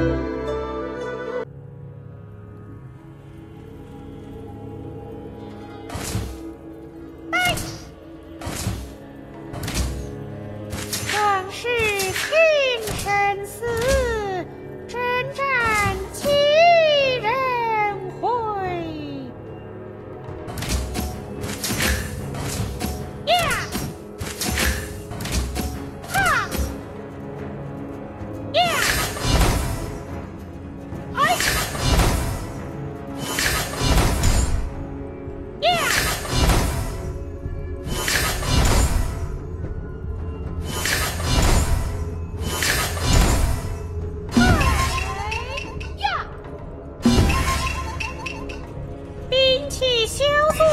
you 去修路